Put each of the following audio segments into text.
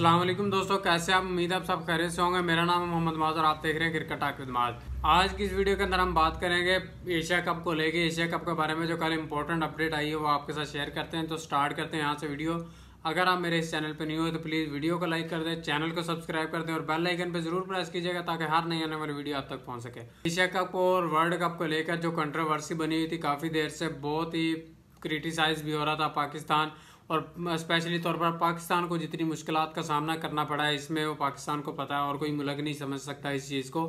असलम दोस्तों, कैसे आप? उम्मीद आप सब खैरियत से होंगे। मेरा नाम मोहम्मद माज और आप देख रहे हैं क्रिकेट आकिद माज। आज की इस वीडियो के अंदर हम बात करेंगे एशिया कप को लेके। एशिया कप के बारे में जो कल इंपॉर्टेंट अपडेट आई है, वो आपके साथ शेयर करते हैं। तो स्टार्ट करते हैं यहाँ से वीडियो। अगर आप मेरे इस चैनल पर न्यू हो तो प्लीज़ वीडियो को लाइक कर दें चैनल को सब्सक्राइब कर दें और बेल आइकन पर ज़रूर प्रेस कीजिएगा ताकि हर नई आने वाली वीडियो आप तक पहुँच सके। एशिया कप और वर्ल्ड कप को लेकर जो कंट्रोवर्सी बनी हुई थी काफ़ी देर से, बहुत ही क्रिटिसाइज भी हो रहा था पाकिस्तान। और स्पेशली तौर पर पाकिस्तान को जितनी मुश्किल का सामना करना पड़ा है, इसमें वो पाकिस्तान को पता है और कोई मुलक नहीं समझ सकता इस चीज़ को।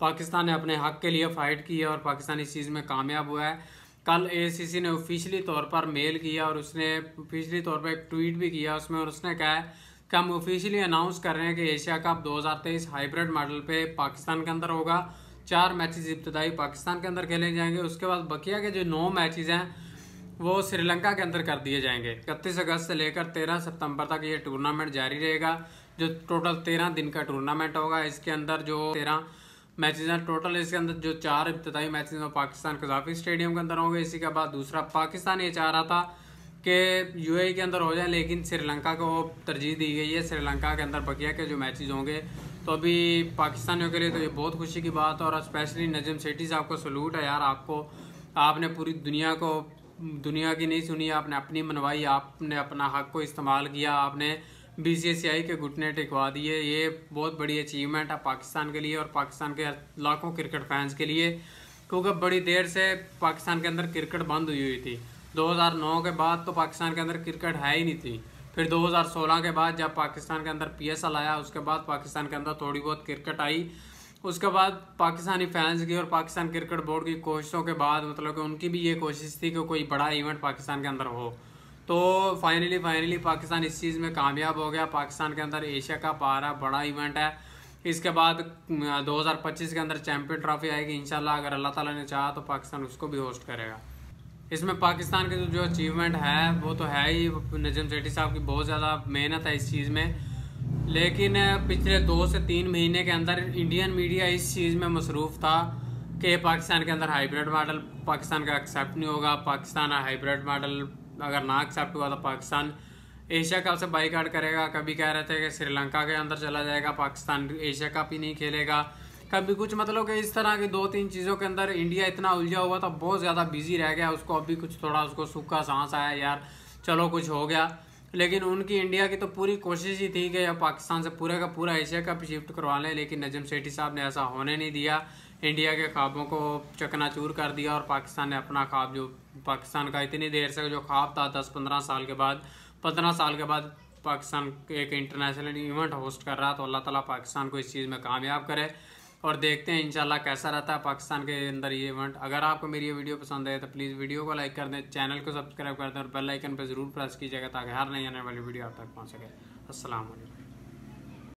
पाकिस्तान ने अपने हक के लिए फ़ाइट की है और पाकिस्तान इस चीज़ में कामयाब हुआ है। कल ए ने ऑफिशियली तौर पर मेल किया और उसने ऑफिशियली तौर पर एक ट्वीट भी किया उसमें और उसने कहा है कि हम ऑफिशियली अनाउंस कर रहे हैं कि एशिया कप 2023 हाइब्रिड मॉडल पे पाकिस्तान के अंदर होगा। चार मैचेस इब्तदाई पाकिस्तान के अंदर खेले जाएँगे। उसके बाद बकिया के जो नौ मैचेस हैं वो श्रीलंका के अंदर कर दिए जाएँगे। इकतीस अगस्त से लेकर तेरह सितंबर तक ये टूर्नामेंट जारी रहेगा, जो टोटल तेरह दिन का टूर्नामेंट होगा। इसके अंदर जो तेरह मैचेज हैं टोटल इसके अंदर जो चार इब्तदाई मैचेज हैं पाकिस्तान कजाफी स्टेडियम के अंदर होंगे। इसी के बाद दूसरा पाकिस्तान, ये चाह रहा था कि यूएई के अंदर हो जाए, लेकिन श्रीलंका को तरजीह दी गई है। श्रीलंका के अंदर बकिया के जो मैचेज होंगे तो अभी पाकिस्तानियों के लिए तो ये बहुत खुशी की बात है। और स्पेशली नजम सेठी साहब को सलूट है यार, आपको, आपने पूरी दुनिया को दुनिया की नहीं सुनी, आपने अपनी मनवाई, आपने अपना हक को इस्तेमाल किया, आपने बी के घुटने टिकवा दिए। ये बहुत बड़ी अचीवमेंट है पाकिस्तान के लिए और पाकिस्तान के लाखों क्रिकेट फैंस के लिए, क्योंकि बड़ी देर से पाकिस्तान के अंदर क्रिकेट बंद हुई हुई थी। 2009 के बाद तो पाकिस्तान के अंदर क्रिकेट है ही नहीं थी। फिर 2016 के बाद जब पाकिस्तान के अंदर पीएसएल आया, उसके बाद पाकिस्तान के अंदर थोड़ी बहुत क्रिकेट आई। उसके बाद पाकिस्तानी फैंस की और पाकिस्तान क्रिकेट बोर्ड की कोशिशों के बाद मतलब कि उनकी भी ये कोशिश थी कि कोई बड़ा इवेंट पाकिस्तान के अंदर हो। तो फाइनली फाइनली पाकिस्तान इस चीज़ में कामयाब हो गया। पाकिस्तान के अंदर एशिया कप आ रहा, बड़ा इवेंट है। इसके बाद 2025 के अंदर चैम्पियन ट्रॉफी आएगी, इंशाल्लाह अगर अल्लाह ताला ने चाहा तो पाकिस्तान उसको भी होस्ट करेगा। इसमें पाकिस्तान के जो अचीवमेंट है, वो तो है ही। नजम सेठी साहब की बहुत ज़्यादा मेहनत है इस चीज़ में। लेकिन पिछले दो से तीन महीने के अंदर इंडियन मीडिया इस चीज़ में मसरूफ़ था कि पाकिस्तान के अंदर हाइब्रिड मॉडल पाकिस्तान का एक्सेप्ट नहीं होगा, पाकिस्तान हाइब्रिड मॉडल अगर ना एक्सेप्ट हुआ तो पाकिस्तान एशिया कप से बाईकाट करेगा। कभी कह रहे थे कि श्रीलंका के अंदर चला जाएगा, पाकिस्तान एशिया कप ही नहीं खेलेगा। कभी कुछ मतलब कि इस तरह की दो तीन चीज़ों के अंदर इंडिया इतना उलझा हुआ था, बहुत ज़्यादा बिज़ी रह गया। उसको अभी कुछ थोड़ा उसको सूखा सांस आया, यार चलो कुछ हो गया। लेकिन उनकी इंडिया की तो पूरी कोशिश ही थी कि पाकिस्तान से पूरे का पूरा एशिया कप शिफ्ट करवा लें, लेकिन नजम सेठी साहब ने ऐसा होने नहीं दिया। इंडिया के ख्वाबों को चकनाचूर कर दिया और पाकिस्तान ने अपना ख्वाब जो पाकिस्तान का इतनी देर से जो ख्वाब था दस पंद्रह साल के बाद, पंद्रह साल के बाद पाकिस्तान एक इंटरनेशनल इवेंट होस्ट कर रहा तो अल्लाह ताला पाकिस्तान को इस चीज़ में कामयाब करे। और देखते हैं इंशाल्लाह कैसा रहता है पाकिस्तान के अंदर ये इवेंट अगर आपको मेरी ये वीडियो पसंद आए तो प्लीज़ वीडियो को लाइक कर दें चैनल को सब्सक्राइब कर दें और बेल आइकन पर ज़रूर प्रेस कीजिएगा ताकि हर नई आने वाली वीडियो आप तक पहुँच सके। असल